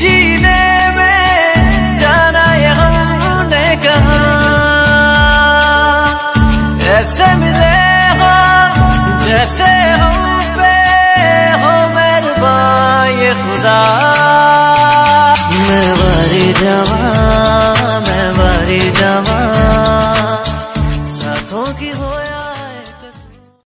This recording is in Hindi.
जीने में जाना ये हमने कहा। ऐसे मिलेगा हाँ, जैसे हम पे हो मेहरबा खुदा। मैं बारी जवा मैं बारी जवा साथों की होया